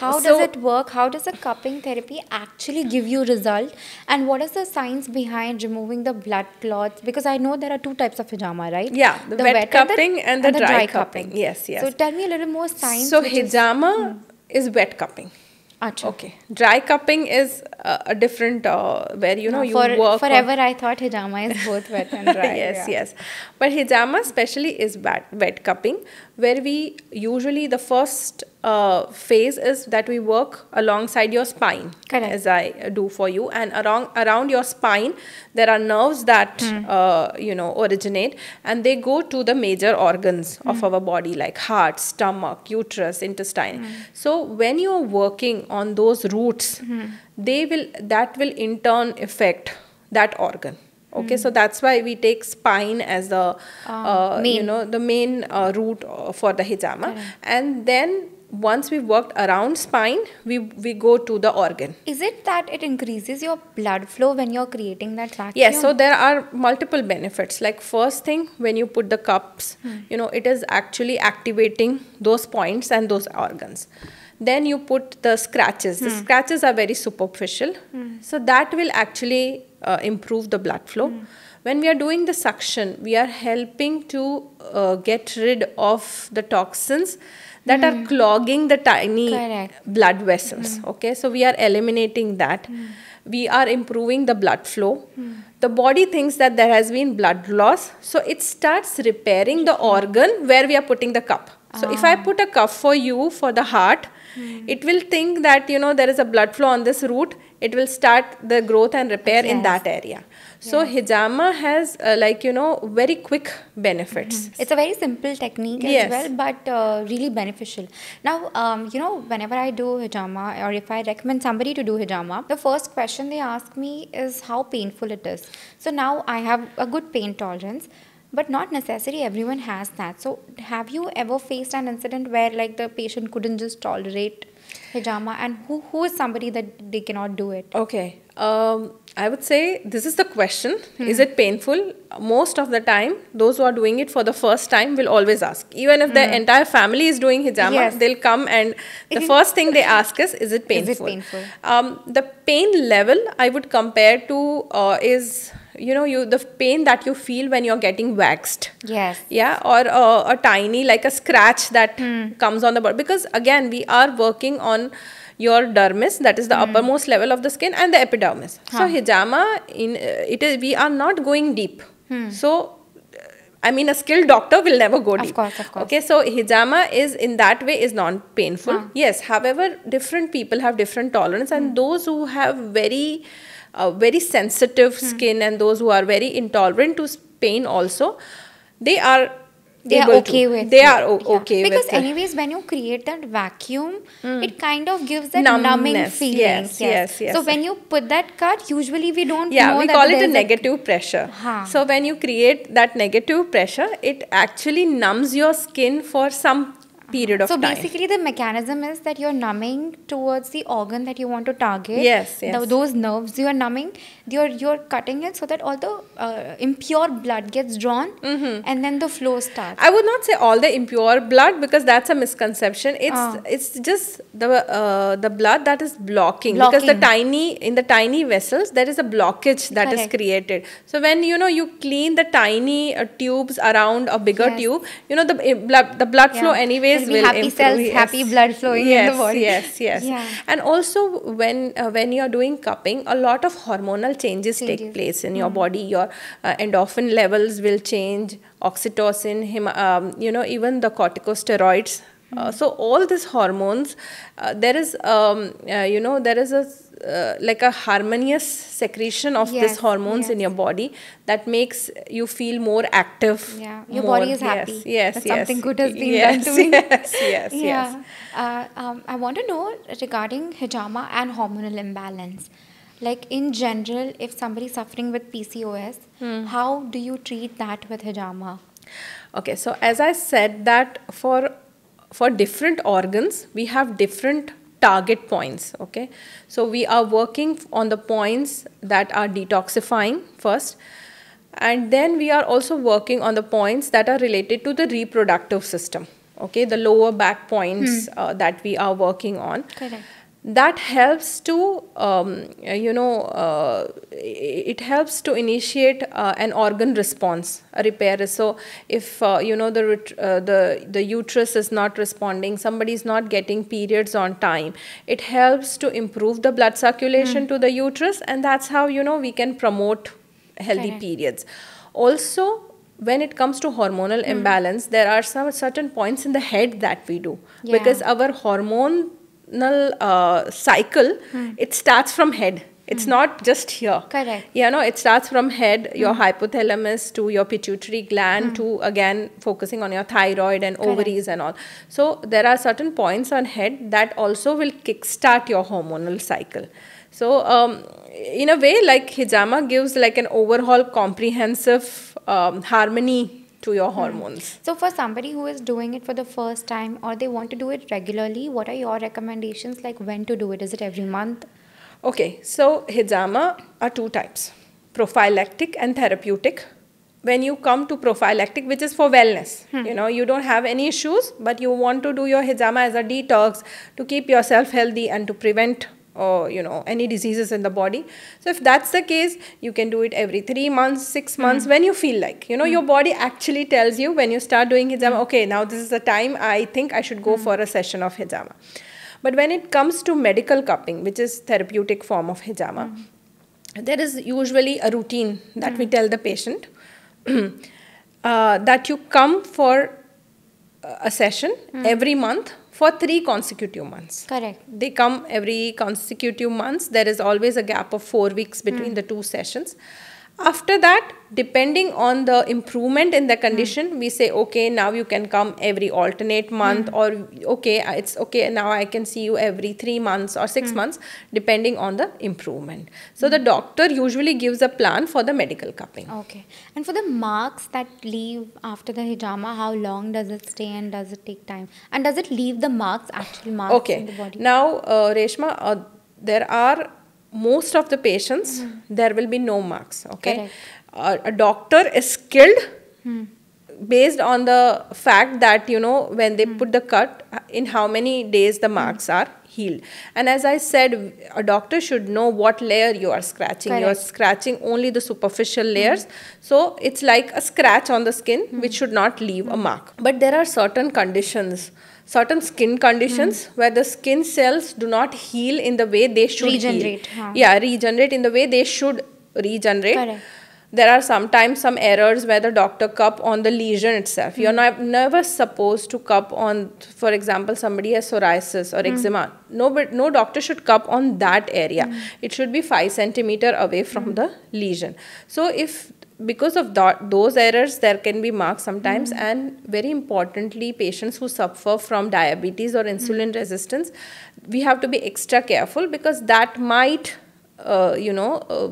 B: How does it work? How does the cupping therapy actually give you result? And what is the science behind removing the blood clots? Because I know there are two types of hijama, right?
A: Yeah, the wet cupping and the dry cupping. Yes, yes.
B: So tell me a little more science.
A: so,
B: which is-
A: hijama is wet cupping. Okay. Dry cupping is uh, a different, uh, where, you know, you
B: For,
A: work.
B: forever, I thought hijama is both wet and dry.
A: yes,
B: yeah.
A: yes. But hijama especially is wet, wet cupping, where we usually the first uh, phase is that we work alongside your spine,
B: Correct.
A: as I do for you, and around around your spine there are nerves that
B: Hmm.
A: uh, you know originate, and they go to the major organs of
B: Hmm.
A: our body like heart, stomach, uterus, intestine.
B: Hmm.
A: So when you are working on those roots,
B: Hmm.
A: they will that will in turn affect that organ okay so that's why we take spine as the uh, you
B: main.
A: know the main uh, route uh, for the hijama and then once we've worked around spine we we go to the organ
B: Is it that it increases your blood flow when you're creating that vacuum?
A: Yes, so there are multiple benefits. Like first thing, when you put the cups, you know, it is actually activating those points and those organs. Then you put the scratches. The scratches are very superficial, so that will actually uh, improve the blood flow. When we are doing the suction, we are helping to uh, get rid of the toxins that are hmm. clogging the tiny
B: Correct.
A: blood vessels hmm. okay? So we are eliminating that. Hmm. We are improving the blood flow. The body thinks that there has been blood loss so it starts repairing the organ where we are putting the cup. So if i ah. put a cup for you for the heart it will think that you know there is a blood flow on this route it will start the growth and repair in that area so hijama has uh, like you know very quick benefits
B: It's a very simple technique as
A: Yes.
B: well, but uh, really beneficial. Now, um, you know, whenever I do hijama or if I recommend somebody to do hijama, the first question they ask me is how painful it is. So now I have a good pain tolerance, but not necessarily everyone has that. So, have you ever faced an incident where like the patient couldn't just tolerate hijama, and who who is somebody that they cannot do it?
A: Okay. Um, I would say this is the question.
B: Hmm.
A: Is it painful? Most of the time, those who are doing it for the first time will always ask. Even if the entire family is doing hijama.
B: Yes.
A: they'll come and the first thing they ask is, "Is it painful?"
B: Is it painful?
A: Um, the pain level I would compare to uh, is you know you the pain that you feel when you're getting waxed
B: Yes.
A: yeah or uh, a tiny like a scratch that comes on the body because again we are working on your dermis that is the uppermost level of the skin and the epidermis so hijama in uh, it is we are not going deep so uh, I mean, a skilled doctor will never go
B: Of
A: deep.
B: course, of course.
A: Okay, so hijama is in that way is non-painful.
B: Huh.
A: Yes, however, different people have different tolerance, and those who have very, uh, very sensitive skin and those who are very intolerant to pain also, they are
B: they are okay
A: to.
B: with
A: They
B: it.
A: are o-
B: Yeah.
A: okay
B: because
A: with it.
B: anyways when you create that vacuum hmm. it kind of gives that numbing feeling
A: Yes, yes, yes.
B: so when you put that cut usually we don't
A: yeah we call it a negative pressure
B: Huh.
A: so when you create that negative pressure it actually numbs your skin for some period of
B: so
A: time.
B: basically, the mechanism is that you're numbing towards the organ that you want to target.
A: Yes,
B: The- those nerves you are numbing, you're you're cutting it so that all the uh, impure blood gets drawn,
A: Mm-hmm.
B: and then the flow starts.
A: I would not say all the impure blood because that's a misconception. It's
B: Ah.
A: it's just the uh, the blood that is blocking, because the tiny in the tiny vessels there is a blockage that is
B: Correct.
A: created. So when you know you clean the tiny uh, tubes around a bigger
B: Yes.
A: tube, you know the uh, blood the blood flow
B: Yeah.
A: anyways
B: There'll be
A: will
B: happy
A: improve.
B: cells, happy blood flowing in the
A: yes,
B: body.
A: Yes, yes,
B: Yeah.
A: And also when uh, when you are doing cupping, a lot of hormonal changes, take place in your body. Your uh, endorphin levels will change, oxytocin, him, um, you know, even the corticosteroids. Uh, so all these hormones, uh, there is, um, uh, you know, there is a uh, like a harmonious secretion of
B: Yes,
A: these hormones in your body that makes you feel more active.
B: Yeah, your
A: more-
B: body is happy.
A: Yes, yes,
B: that
A: yes.
B: something good has been
A: yes,
B: done to me.
A: Yes, yes,
B: yeah.
A: yes.
B: Uh, um, I want to know regarding hijama and hormonal imbalance. Like in general, if somebody suffering with PCOS,
A: Hmm.
B: how do you treat that with hijama?
A: Okay, so as I said that for for different organs we have different target points okay? So we are working on the points that are detoxifying first. And then we are also working on the points that are related to the reproductive system okay? The lower back points uh, that we are working on.
B: Correct.
A: That helps to um, you know uh, it helps to initiate uh, an organ response a repair. So if uh, you know the uh, the the uterus is not responding somebody is not getting periods on time it helps to improve the blood circulation to the uterus and that's how you know we can promote healthy
B: Correct.
A: periods. Also when it comes to hormonal imbalance there are some certain points in the head that we do.
B: Yeah.
A: because our hormonal uh, cycle it starts from head. It's not just here.
B: Correct.
A: you know it starts from head your hypothalamus to your pituitary gland to again focusing on your thyroid and
B: Correct.
A: ovaries and all. So there are certain points on head that also will kickstart your hormonal cycle. So um, in a way like hijama gives like an overall comprehensive um, harmony to your hmm. hormones
B: So for somebody who is doing it for the first time or they want to do it regularly, what are your recommendations like when to do it? Is it every month?
A: Okay, so hijama are two types prophylactic and therapeutic. When you come to prophylactic, which is for wellness, hmm. you know, you don't have any issues, but you want to do your hijama as a detox to keep yourself healthy and to prevent. Or you know any diseases in the body. So if that's the case, you can do it every three months, six hmm. months when you feel like. You know hmm. your body actually tells you when you start doing hijama. Hmm. Okay, now this is the time I think I should go for a session of hijama. But when it comes to medical cupping, which is therapeutic form of hijama, there is usually a routine that we tell the patient uh, that you come for a session every month for three consecutive months.
B: Correct.
A: They come every consecutive months. There is always a gap of four weeks between hmm. the two sessions. After that, depending on the improvement in the condition, we say, okay, now you can come every alternate month, or okay, it's okay, now I can see you every three months or six months, depending on the improvement. So, the doctor usually gives a plan for the medical cupping.
B: Okay. And for the marks that leave after the hijama, how long does it stay and does it take time? And does it leave the marks, actual marks okay. in the
A: Okay.
B: body?
A: Now, uh, Reshma, uh, there are most of the patients, hmm. there will be no marks. Okay. Uh, a doctor is skilled hmm. based on the fact that, you know, when they hmm. put the cut, in how many days the marks are healed. And as I said, a doctor should know what layer you are scratching. You are scratching only the superficial layers. So it's like a scratch on the skin, which should not leave a mark. But there are certain conditions, certain skin conditions hmm. where the skin cells do not heal in the way they should
B: Regenerate,
A: heal.
B: huh.
A: Yeah, regenerate in the way they should regenerate.
B: Correct.
A: There are sometimes some errors where the doctor cup on the lesion itself. You're hmm. not, never supposed to cup on, for example, somebody has psoriasis or hmm. eczema. No, but no doctor should cup on that area. It should be five centimeter away from the lesion. So if because of that, those errors, there can be marks sometimes, mm-hmm. and very importantly, patients who suffer from diabetes or insulin mm-hmm. resistance, we have to be extra careful because that might uh, you know, uh,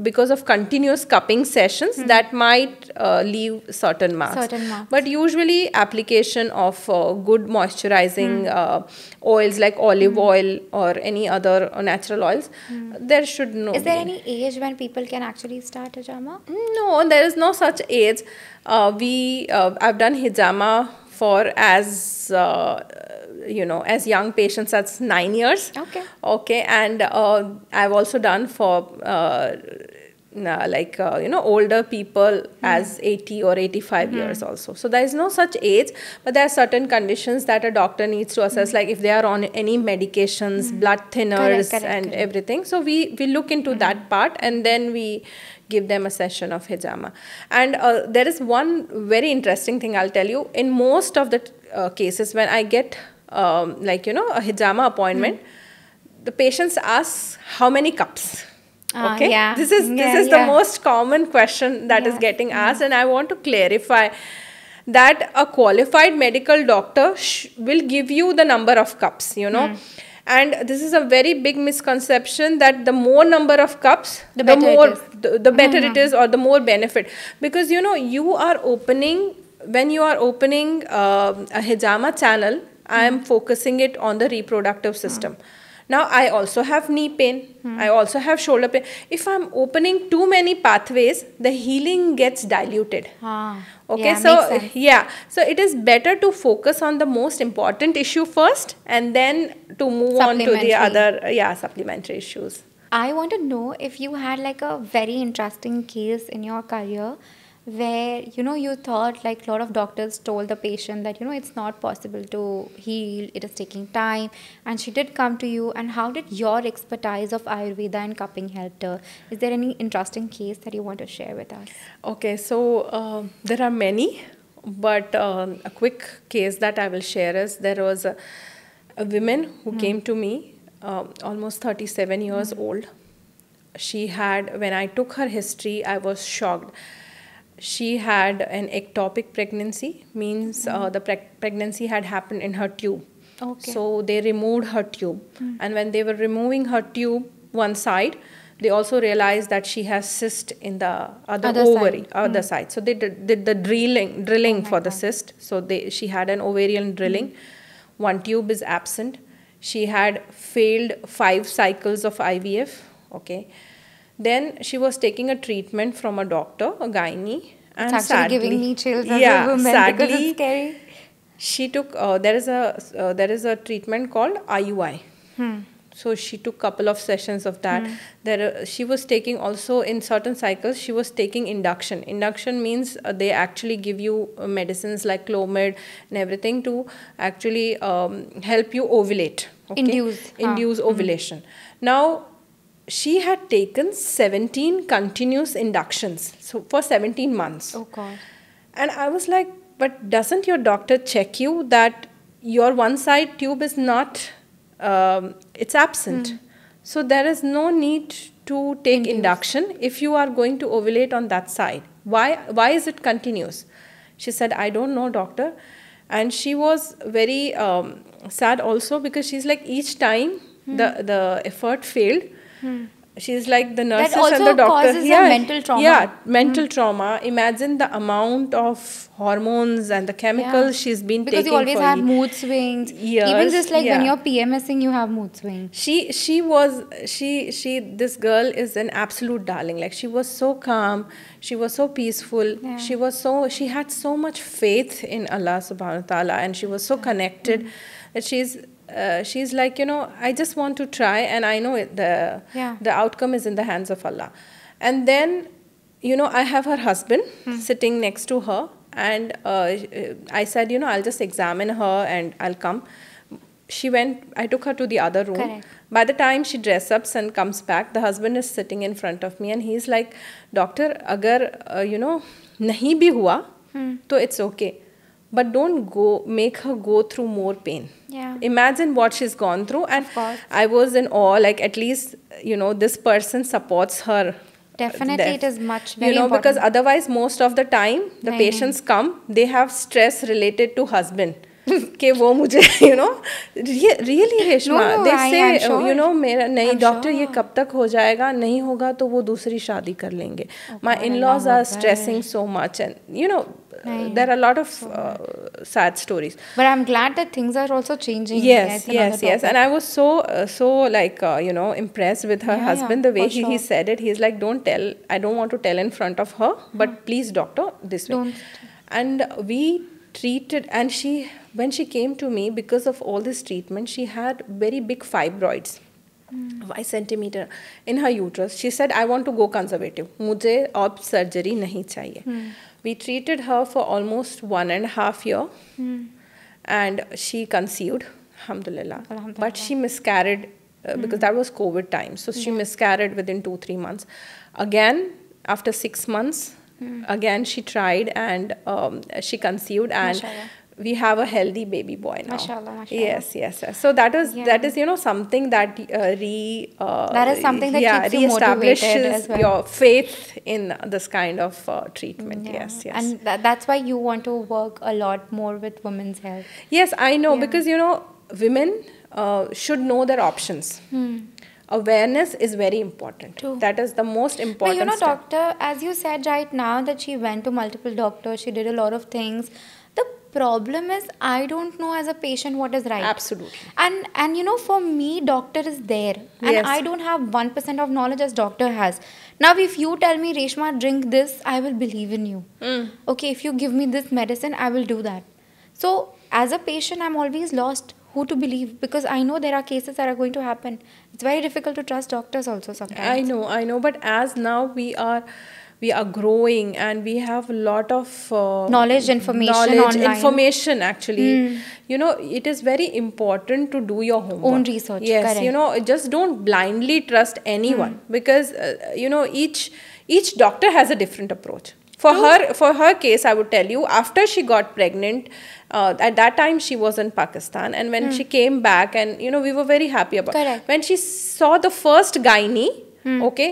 A: because of continuous cupping sessions, that might uh, leave certain marks.
B: Certain marks.
A: But usually, application of uh, good moisturizing uh, oils like olive oil or any other natural oils, there should no.
B: Is there
A: be-
B: any age when people can actually start hijama?
A: no, there is no such age. Uh, we uh, I've done hijama for as uh, you know as young patients that's nine years.
B: Okay.
A: Okay, and uh, I've also done for. Uh, like uh, you know older people as 80 or 85 years also. So there is no such age but there are certain conditions that a doctor needs to assess. Like if they are on any medications blood thinners
B: correct,
A: and
B: correct.
A: everything. So we we look into that part and then we give them a session of hijama and uh, there is one very interesting thing i'll tell you. In most of the uh, cases when i get um, like you know a hijama appointment the patients ask how many cups
B: Ah,
A: okay
B: yeah.
A: this is
B: Yeah,
A: this is
B: yeah.
A: the most common question that is
B: Yeah.
A: getting asked and i want to clarify that a qualified medical doctor sh- will give you the number of cups you know
B: Hmm.
A: and this is a very big misconception that the more number of cups
B: The better
A: more the, the better it is or the more benefit because you know you are opening when you are opening um a hijama channel i am focusing it on the reproductive system. Now i also have knee pain. I also have shoulder pain. If i'm opening too many pathways the healing gets diluted.
B: Ah,
A: okay
B: yeah,
A: so yeah. So it is better to focus on the most important issue first and then to move on to the other yeah supplementary issues.
B: I want to know if you had like a very interesting case in your career where you know you thought like a lot of doctors told the patient that you know it's not possible to heal it is taking time and she did come to you and how did your expertise of ayurveda and cupping help her is there any interesting case that you want to share with us
A: Okay, so um there are many, but um, a quick case that I will share is there was a, a woman who came to me, um, almost 37 years old. She had, when I took her history, I was shocked. She had an ectopic pregnancy, means uh, the preg- pregnancy had happened in her tube.
B: Okay.
A: So they removed her tube. Hmm. And when they were removing her tube, one side, they also realized that she has cyst in the other,
B: Other side.
A: ovary, other hmm. side. So they did, did the drilling, drilling oh for the cyst. So they, she had an ovarian hmm. drilling. One tube is absent. She had failed five cycles of IVF. Okay. Then she was taking a treatment from a doctor, a gynae. And
B: it's actually giving me chills as
A: yeah,
B: a woman because
A: sadly,
B: it's scary
A: she took uh, there is a uh, there is a treatment called IUI.
B: Hmm.
A: So she took couple of sessions of that. There uh, she was taking also in certain cycles she was taking induction. Induction means uh, they actually give you uh, medicines like Clomid and everything to actually um, help you ovulate.
B: Induce, huh.
A: Induce ovulation. Now she had taken 17 continuous inductions so for 17 months
B: oh god
A: and I was like, but doesn't your doctor check you that your one side tube is not, um, it's absent? So there is no need to take induction if you are going to ovulate on that side. Why, why is it continuous? She said, I don't know, doctor. And she was very um, sad also because she's like, each time the, the effort failed, Hmm. she's like the nurses and
B: also
A: the doctors.
B: causes a mental trauma.
A: yeah hmm. mental trauma. Imagine the amount of hormones and the chemicals
B: Yeah.
A: she's been
B: because
A: taking
B: you always have mood swings. Even just like when you're pmsing you have mood swings.
A: She she was she she this girl is an absolute darling. Like she was so calm. She was so peaceful.
B: Yeah.
A: she was so she had so much faith in allah subhanahu wa ta'ala and she was so connected. Hmm. That she's uh, she's like you know i just want to try and i know it, the
B: Yeah.
A: the outcome is in the hands of allah. And then you know i have her husband sitting next to her and uh, i said you know i'll just examine her and i'll come. She went i took her to the other room.
B: Correct.
A: by the time she dress ups and comes back the husband is sitting in front of me and he's like doctor agar uh, you know nahi bhi hua to it's okay but don't go make her go through more pain
B: Yeah.
A: imagine what she's gone through and
B: Of course.
A: i was in awe like at least you know this person supports her
B: Definitely,
A: there.
B: it is much
A: you
B: very
A: know because
B: important.
A: otherwise most of the time the
B: Nahi, nahi.
A: patients come they have stress related to husband कि वो मुझे you know really Reshma
B: No, no,
A: they
B: I
A: से
B: am sure.
A: You know मेरा नहीं
B: I'm
A: doctor ये
B: sure.
A: कब तक हो जाएगा नहीं होगा तो वो दूसरी शादी कर लेंगे माई
B: God,
A: in laws
B: Allah
A: are
B: Akbar.
A: Stressing so much and you no
B: नहीं.
A: There are lot of sad stories
B: But I'm glad that things are also changing.
A: yes
B: That's
A: yes
B: another
A: yes
B: topic.
A: and i was so uh, so like uh, you know impressed with her
B: Yeah, yeah,
A: husband the way
B: for
A: he, he
B: sure.
A: said it he's like don't tell i don't want to tell in front of her but please doctor this way
B: Don't.
A: and we treated and she when she came to me because of all this treatment she had very big fibroids five centimeter in her uterus she said i want to go conservative मुझे अब surgery नहीं चाहिए we treated her for almost one and a half year. And she conceived alhamdulillah. But she miscarried uh, because that was covid time. So she miscarried within 2 3 months. Again after 6 months again she tried and um, she conceived and
B: Mashallah.
A: We have a healthy baby boy now
B: Mashallah, mashallah.
A: yes yes yes so that is that
B: Yeah.
A: is you know something that uh, re uh,
B: That is something that
A: yeah,
B: keeps you motivated
A: reestablishes
B: as well.
A: your faith in this kind of uh, treatment
B: Yeah.
A: yes yes
B: And tha- that's why you want to work a lot more with women's health.
A: Yes, I know
B: Yeah.
A: because you know women uh, should know their options. Awareness is very important.
B: True.
A: That is the most
B: But
A: important.
B: you know,
A: step.
B: doctor, as you said right now that she went to multiple doctors, she did a lot of things. Problem is, I don't know as a patient what is right.
A: Absolutely.
B: And and you know, for me, doctor is there, and
A: Yes.
B: I don't have one percent of knowledge as doctor has. Now, if you tell me, Reshma, drink this, I will believe in you.
A: Mm.
B: Okay, if you give me this medicine, I will do that. So, as a patient, I'm always lost who to believe because I know there are cases that are going to happen. It's very difficult to trust doctors also sometimes.
A: I know, I know, but as now we are we are growing and we have a lot of uh,
B: Knowledge, information
A: knowledge,
B: online. Hmm.
A: information actually you know it is very important to do your homework
B: Own research,
A: yes
B: correct. Hmm.
A: you know just don't blindly trust anyone because uh, you know each each doctor has a different approach for her for her case i would tell you after she got pregnant uh, at that time she was in pakistan and when she came back and you know we were very happy about
B: Hmm. Correct. Hmm.
A: when she saw the first gynae okay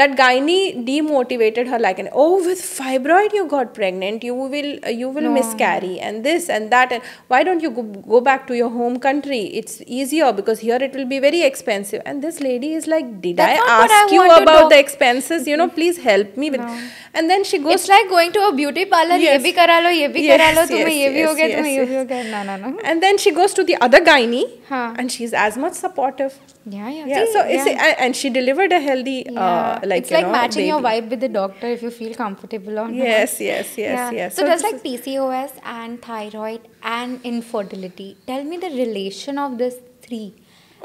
A: that gynae demotivated her like an oh with fibroid you got pregnant you will you will
B: no.
A: miscarry and this and that and why don't you go, go back to your home country it's easier because here it will be very expensive and this lady is like did
B: That's
A: i
B: ask I
A: you about the expenses you know please help me with
B: no.
A: and then she goes
B: it's like going to a beauty parlor
A: yes.
B: ye bhi kara lo ye bhi
A: yes,
B: kara lo tumhe
A: yes,
B: ye bhi yes,
A: yes,
B: tumhe
A: yes.
B: ye bhi
A: Yes.
B: gaya no no no
A: and then she goes to the other gynae
B: huh.
A: and she's as much supportive
B: yeah, yeah.
A: yeah
B: See,
A: so
B: yeah.
A: it's and- she delivered a healthy
B: Yeah.
A: uh, like
B: it's like
A: know,
B: matching your
A: baby.
B: vibe with the doctor if you feel comfortable on
A: yes yes yes
B: Yeah.
A: yes
B: So, just
A: this
B: like PCOS and thyroid and infertility, tell me the relation of these three.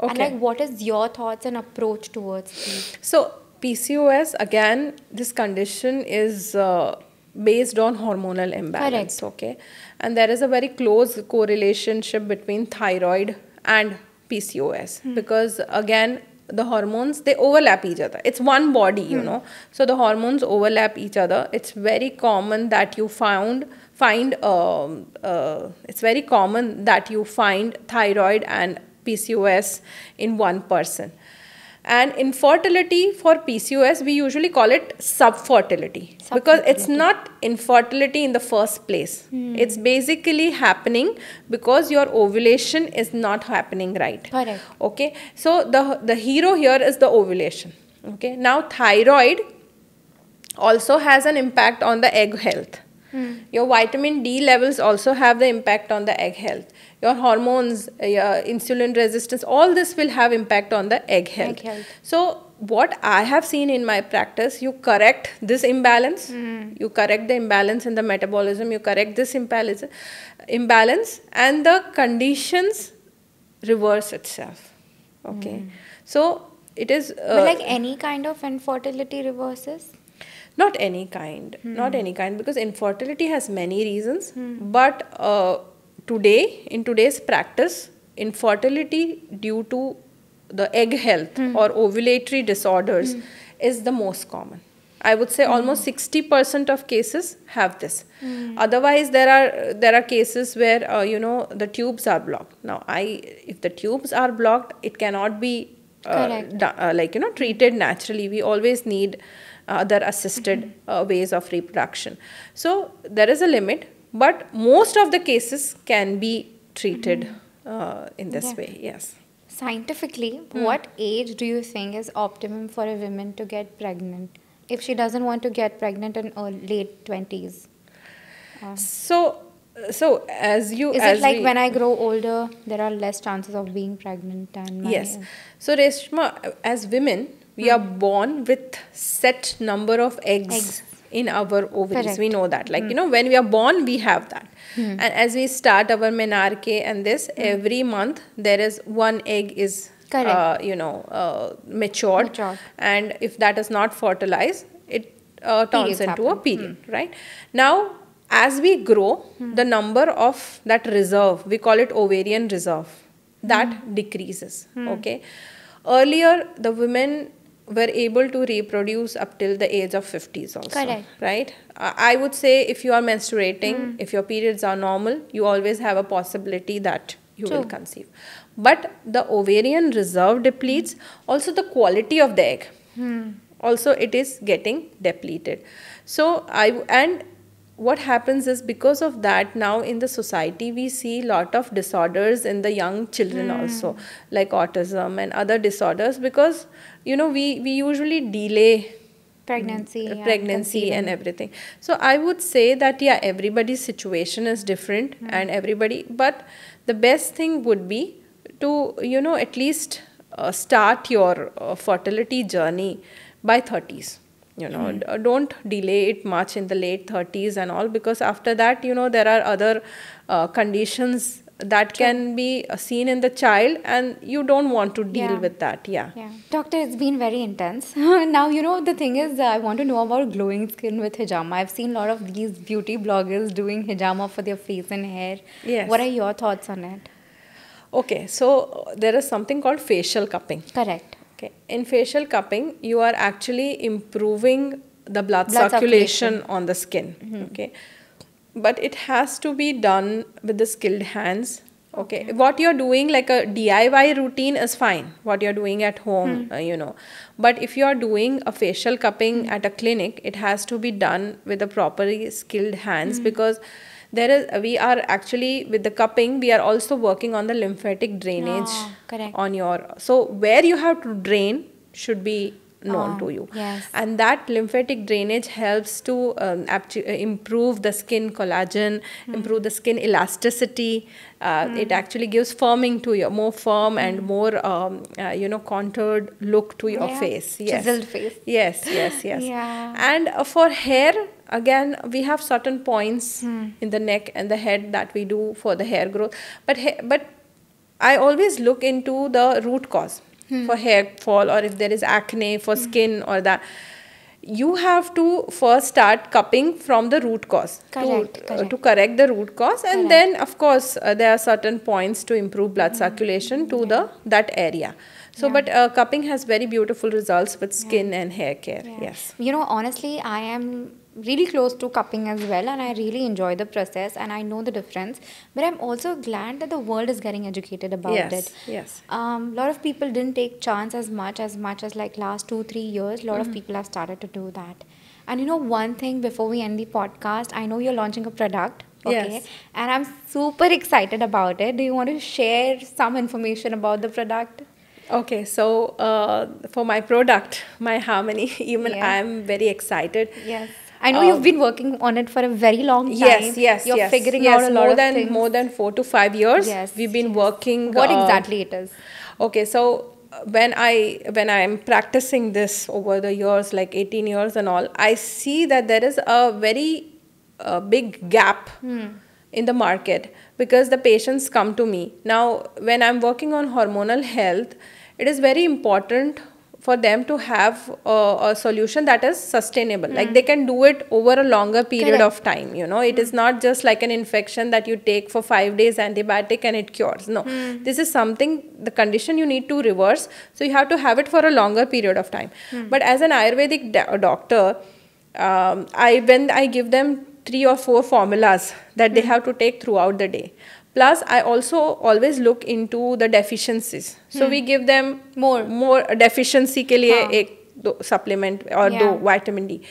B: And like, what is your thoughts and approach towards these?
A: So PCOS again, this condition is uh, based on hormonal imbalance. Okay, and there is a very close correlationship between thyroid and PCOS because again the hormones they overlap each other. It's one body, you know. So the hormones overlap each other. It's very common that you found find um, uh, it's very common that you find thyroid and PCOS in one person. And infertility for PCOS, we usually call it subfertility because it's not infertility in the first place. Hmm. It's basically happening because your ovulation is not happening right.
B: Correct.
A: Okay, so the the hero here is the ovulation. Okay, now thyroid also has an impact on the egg health. Your vitamin D levels also have the impact on the egg health. Your hormones, uh, your insulin resistance, all this will have impact on the egg health.
B: Egg health.
A: So what I have seen in my practice, you correct this imbalance, you correct the imbalance in the metabolism, you correct this imbalance, imbalance, and the conditions reverse itself. Okay, so it is. Uh,
B: but like any kind of infertility reverses?
A: Not any kind. Not any kind because infertility has many reasons but uh, today in today's practice infertility due to the egg health or ovulatory disorders is the most common. I would say almost 60% of cases have this. Otherwise there are there are cases where uh, you know the tubes are blocked. Now i if the tubes are blocked it cannot be uh, uh, like you know treated naturally. We always need other assisted uh, ways of reproduction so there is a limit but most of the cases can be treated uh, in this
B: Yeah.
A: way. Yes.
B: Scientifically, what age do you think is optimum for a woman to get pregnant if she doesn't want to get pregnant in early, late 20s?
A: So, so as you
B: Is
A: as
B: it like
A: we-
B: when I grow older, there are less chances of being pregnant? And
A: Yes. So Reshma, as women, we are born with set number of eggs,
B: Eggs.
A: in our ovaries.
B: Correct.
A: We know that. Like you hmm. know, when we are born, we have that. Hmm. And as we start our menarche and this, hmm. every month there is one egg is
B: Correct.
A: uh, you know uh, matured,
B: Matured.
A: and if that is not fertilized, it uh, turns
B: Periods
A: into a
B: happen.
A: period. Right now. As we grow, the number of that reserve, we call it ovarian reserve, that decreases. Okay. Earlier, the women were able to reproduce up till the age of 50s also.
B: Correct.
A: Right? I would say if you are menstruating, hmm. if your periods are normal, you always have a possibility that you will conceive. But the ovarian reserve depletes, also the quality of the egg. Hmm. Also, it is getting depleted. So, i and what happens is because of that now in the society we see lot of disorders in the young children also like autism and other disorders because you know we we usually delay
B: pregnancy,
A: uh,
B: and
A: pregnancy and
B: conceiving.
A: everything. So i would say that yeah everybody's situation is different and everybody but the best thing would be to you know at least uh, start your uh, fertility journey by 30s you know d- uh, don't delay it much in the late 30s and all because after that you know there are other uh, conditions that can be uh, seen in the child and you don't want to deal
B: Yeah.
A: with that yeah
B: Yeah. Doctor, it's been very intense. now, you know, the thing is, uh, I want to know about glowing skin with hijama. I've seen a lot of these beauty bloggers doing hijama for their face and hair.
A: Yes.
B: What are your thoughts on it?
A: okay so uh, there is something called facial cupping
B: Correct.
A: Okay. In facial cupping, you are actually improving the blood,
B: Blood
A: circulation,
B: circulation.
A: on the skin. Mm-hmm. Okay. But it has to be done with the skilled hands. Okay. What you're doing, like a DIY routine, is fine. What you're doing at home, hmm. uh, you know. But if you are doing a facial cupping hmm. at a clinic, it has to be done with the properly skilled hands hmm. because there is we are actually with the cupping we are also working on the lymphatic drainage
B: correct.
A: on your so where you have to drain should be known
B: Ah,
A: to you
B: yes.
A: and that lymphatic drainage helps to um, uh, improve the skin collagen
B: Hmm.
A: improve the skin elasticity uh, it actually gives firming to your more firm and more um, uh, you know contoured look to your
B: Hmm. Yeah.
A: face yes
B: Chiseled face.
A: yes yes yes
B: Yeah.
A: and uh, for hair again we have certain points
B: Hmm.
A: in the neck and the head that we do for the hair growth but but i always look into the root cause
B: Hmm.
A: for hair fall or if there is acne for skin or that you have to first start cupping from the root cause
B: Correct,
A: to, uh,
B: correct.
A: to correct the root cause and
B: Correct.
A: then of course uh, there are certain points to improve blood circulation to the that area so
B: Yeah.
A: but uh, cupping has very beautiful results with skin and hair care
B: Yeah.
A: yes
B: You know, honestly, I am really close to cupping as well, and I really enjoy the process and I know the difference. But I'm also glad that the world is getting educated about
A: yes
B: it.
A: yes
B: Um, lot of people didn't take chance as much as much as like last two three years. A lot
A: Mm-hmm.
B: of people have started to do that. And you know one thing before we end the podcast, I know you're launching a product. Okay.
A: Yes.
B: And I'm super excited about it. Do you want to share some information about the product?
A: Okay, so uh, for my product, my harmony, even
B: Yeah.
A: I'm very excited.
B: Yes. I know
A: Um,
B: you've been working on it for a very long time.
A: Yes, yes,
B: You're
A: yes.
B: figuring
A: yes,
B: out a lot
A: more
B: of
A: than
B: things.
A: more than four to five years.
B: Yes,
A: we've been
B: yes.
A: working.
B: What
A: uh,
B: exactly it is?
A: Okay, so uh, when I when I am practicing this over the years, like 18 years and all, I see that there is a very uh, big gap
B: Hmm.
A: in the market because the patients come to me now. When I'm working on hormonal health, it is very important for them to have a, a solution that is sustainable. Like they can do it over a longer period
B: Correct.
A: of time you know? It is hmm. not just like an infection that you take for 5 days antibiotic and it cures. No. Hmm. This is something the condition you need to reverse so you have to have it for a longer period of time. Hmm. But as an ayurvedic do- uh, doctor um, i when i give them three or four formulas that they have to take throughout the day plus i also always look into the deficiencies so we give them
B: More.
A: more deficiency के लिए
B: हाँ.
A: एक दो supplement or
B: Yeah.
A: दो vitamin D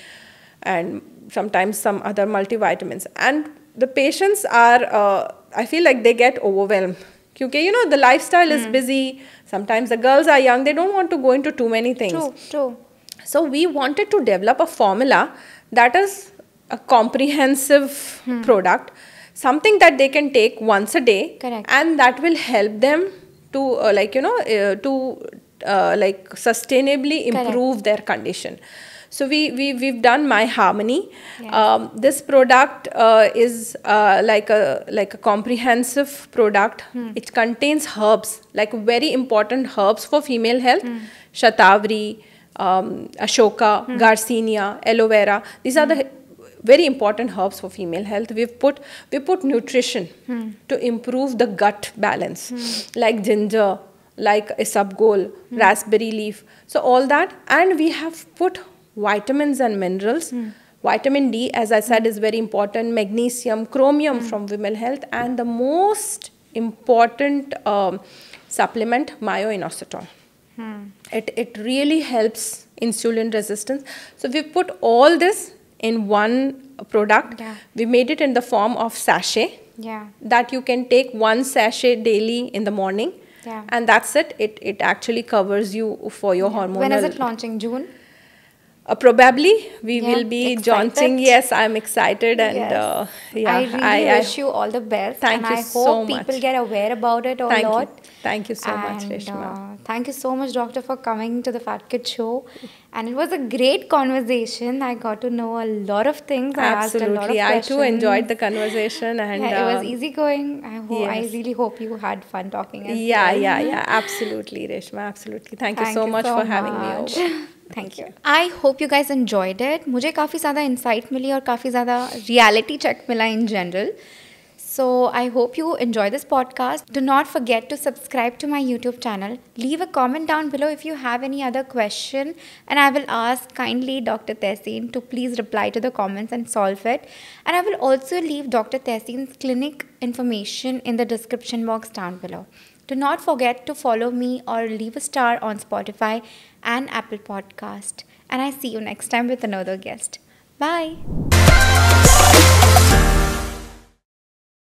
A: and sometimes some other multivitamins and the patients are uh, I feel like they get overwhelmed. Because you know the lifestyle is busy. Sometimes the girls are young; they don't want to go into too many things.
B: True, true.
A: So we wanted to develop a formula that is a comprehensive product, something that they can take once a day,
B: Correct.
A: and that will help them to uh, like you know uh, to uh, like sustainably
B: Correct.
A: improve their condition. So we we we've done my harmony.
B: Yes.
A: Um, this product uh, is uh, like a like a comprehensive product. It contains herbs like very important herbs for female health. Shatavari, um, Ashoka, Garcinia, aloe vera. These are the very important herbs for female health. We've put we put nutrition hmm. to improve the gut balance, hmm. like ginger, like isabgol, hmm. raspberry leaf. So all that, and we have put vitamins and minerals. Vitamin D, as I said, is very important. Magnesium, chromium from women health, and the most important um, supplement, myoinositol. It, it really helps insulin resistance. So we put all this in one product.
B: Yeah.
A: We made it in the form of sachet
B: Yeah.
A: that you can take one sachet daily in the morning.
B: Yeah.
A: And that's it. It it actually covers you for your hormonal.
B: When is it launching? June?
A: Uh, probably we
B: Yeah,
A: will be
B: excited?
A: jaunting. Yes, I'm excited and
B: Yes.
A: uh, yeah,
B: I really wish you all the best.
A: Thank
B: and
A: you
B: I
A: so
B: hope
A: much.
B: people get aware about it a
A: Thank you.
B: lot.
A: Thank you so much,
B: And,
A: Reshma.
B: uh, thank you so much, Doctor, for coming to the Fat Kid Show. And it was a great conversation. I got to know a lot of things. I asked a lot of
A: Absolutely, I too enjoyed the conversation and
B: Yeah, it was
A: uh,
B: easygoing. I, ho- I really hope you had fun talking
A: yeah,
B: well.
A: yeah, yeah, absolutely, Reshma, absolutely. Thank, you so much for having me over.
B: Thank you. I hope you guys enjoyed it. मुझे काफ़ी ज़्यादा insight मिली और काफ़ी ज़्यादा reality check मिला in general. So I hope you enjoy this podcast. Do not forget to subscribe to my YouTube channel. Leave a comment down below if you have any other question and I will ask kindly Dr. Tehsin to please reply to the comments and solve it. And I will also leave Dr. Tehsin's clinic information in the description box down below. Do not forget to follow me or leave a star on Spotify and Apple Podcast. And I see you next time with another guest. Bye.